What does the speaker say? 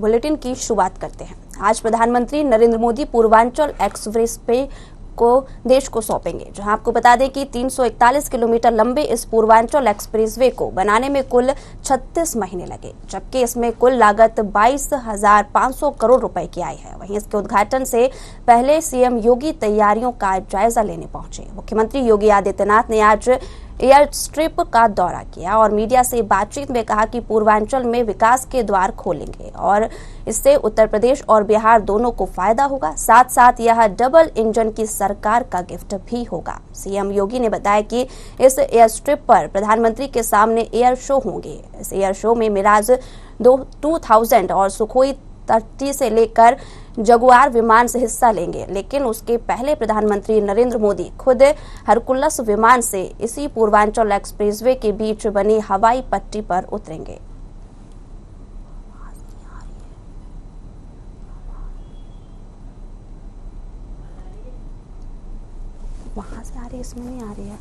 Bulletin की शुरुआत करते हैं। आज प्रधानमंत्री नरेंद्र मोदी पूर्वांचल एक्सप्रेस पे को देश को सौंपेंगे जहाँ आपको बता दें कि 341 किलोमीटर लंबे इस पूर्वांचल एक्सप्रेसवे को बनाने में कुल 36 महीने लगे जबकि इसमें कुल लागत 22,500 करोड़ रुपए की आई है। वहीं इसके उद्घाटन से पहले सीएम योगी तैयारियों का जायजा लेने पहुँचे। मुख्यमंत्री योगी आदित्यनाथ ने आज एयर स्ट्रिप का दौरा किया और मीडिया से बातचीत में कहा कि पूर्वांचल में विकास के द्वार खोलेंगे और इससे उत्तर प्रदेश और बिहार दोनों को फ़ायदा होगा। साथ साथ यह डबल इंजन की सरकार का गिफ्ट भी होगा। सीएम योगी ने बताया कि इस एयर स्ट्रिप पर प्रधानमंत्री के सामने एयर शो होंगे। इस एयर शो में मिराज दो टू थाउज़ेंड और सुखोई थर्टी से लेकर जगुआर विमान से हिस्सा लेंगे। लेकिन उसके पहले प्रधानमंत्री नरेंद्र मोदी खुद हरकुल्लस विमान से इसी पूर्वांचल एक्सप्रेसवे के बीच बनी हवाई पट्टी पर उतरेंगे। वहाँ से आ रही है, इसमें नहीं आ रही है।